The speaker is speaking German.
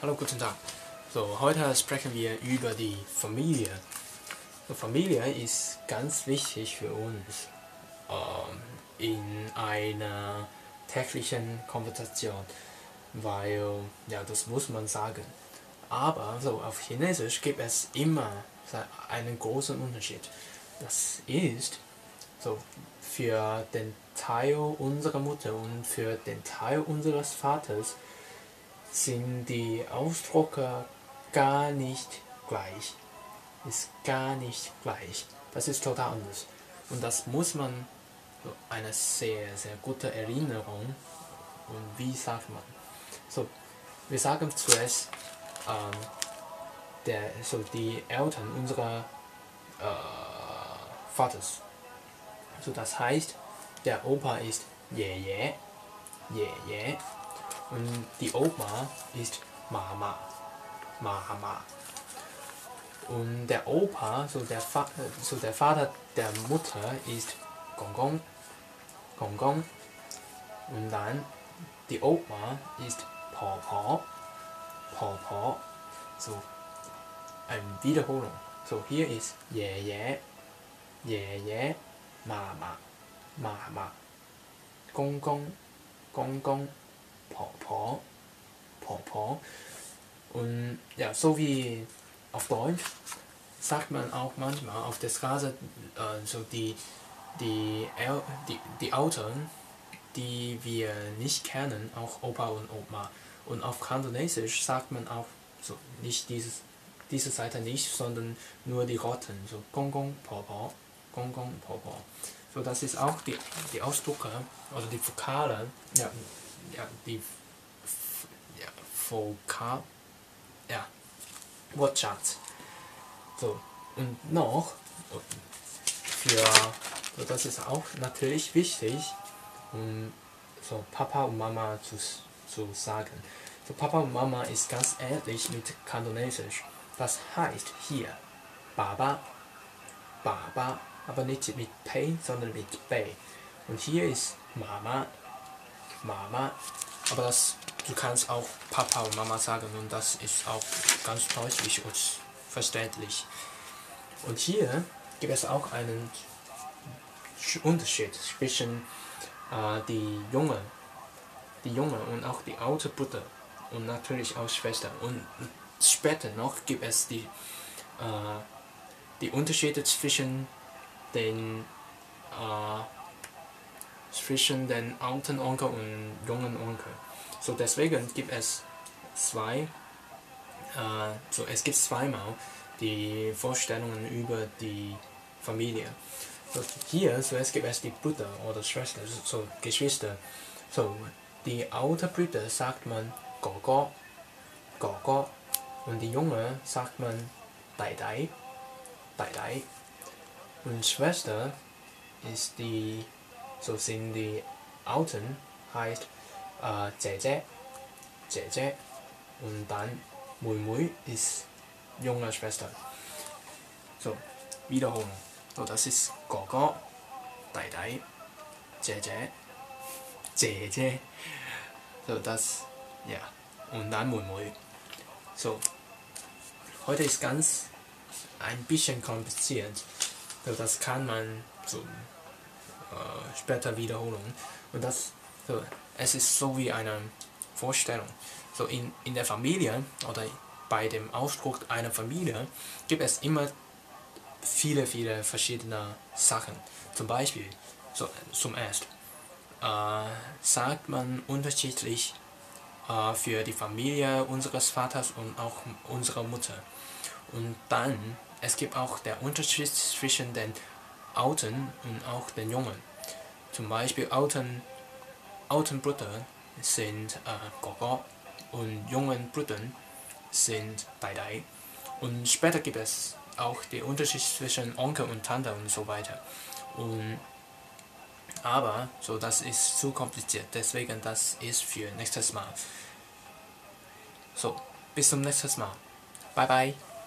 Hallo, guten Tag. So, heute sprechen wir über die Familie. So, Familie ist ganz wichtig für uns ähm, in einer täglichen Konversation, weil, ja, das muss man sagen. Aber so auf Chinesisch gibt es immer einen großen Unterschied. Das ist so für den Teil unserer Mutter und für den Teil unseres Vaters sind die Ausdrucke gar nicht gleich. Ist gar nicht gleich. Das ist total anders. Und das muss man eine sehr, sehr gute Erinnerung. Und wie sagt man? So, wir sagen zuerst, ähm, der, so die Eltern unserer äh, Vaters. So, das heißt, der Opa ist Jeje, Jeje und die Oma ist Mama, Mama. Und der Opa, so der, Fa so der Vater der Mutter ist Gong Gong, Gong Gong. Und dann die Oma ist Po, Po Po. So, eine Wiederholung. So, hier ist Jeje, Jeje, Mama, Mama. Gong Gong, Gong Gong. Paw, Paw, Paw, Und ja, so wie auf Deutsch sagt man auch manchmal auf der Straße äh, so die, die, die, die Eltern, die wir nicht kennen, auch Opa und Oma. Und auf Kantonesisch sagt man auch so nicht dieses, diese Seite nicht, sondern nur die Rotten, so Gong Gong Paw Paw, Gong Gong Paw Paw. So das ist auch die, die Ausdrücke oder die Vokale, ja, ja, die ja, Vokal, ja, Wortschatz. So, und noch, für, so das ist auch natürlich wichtig, um so Papa und Mama zu, zu sagen. So Papa und Mama ist ganz ähnlich mit Kantonesisch. Das heißt hier Baba, Baba, aber nicht mit P, sondern mit B. Und hier ist Mama, Mama. Aber das, du kannst auch Papa und Mama sagen und das ist auch ganz deutlich und verständlich. Und hier gibt es auch einen Unterschied zwischen äh, die junge, die junge und auch die alte Bruder und natürlich auch Schwester. Und später noch gibt es die, äh, die Unterschiede zwischen den äh, zwischen den alten Onkel und jungen Onkel. So deswegen gibt es zwei, äh, so es gibt zweimal die Vorstellungen über die Familie. So hier zuerst gibt es die Brüder oder Schwester, so Geschwister. So die alte Brüder sagt man Gogo, Gogo und die junge sagt man Dai Dai, Dai Dai. Und Schwester ist die so sind die Alten heißt äh, Jeje, Jeje und dann Mui Mui ist junge Schwester. So, Wiederholung. So, das ist Gogo, Dai Dai, Jeje, Jeje. So, das, ja. Und dann Mui Mui. So, heute ist ganz ein bisschen kompliziert. So, das kann man so äh, später Wiederholungen. Und das, so, es ist so wie eine Vorstellung. So in, in der Familie oder bei dem Ausdruck einer Familie gibt es immer viele, viele verschiedene Sachen. Zum Beispiel, so, zum ersten, äh, sagt man unterschiedlich äh, für die Familie unseres Vaters und auch unserer Mutter. Und dann, es gibt auch der Unterschied zwischen den Alten und auch den Jungen. Zum Beispiel alten, alten Brüder sind äh, Gogo und jungen Brüdern sind Dai Dai. Und später gibt es auch den Unterschied zwischen Onkel und Tante und so weiter. Und, aber so das ist zu kompliziert, deswegen das ist für nächstes Mal. So, bis zum nächsten Mal. Bye bye.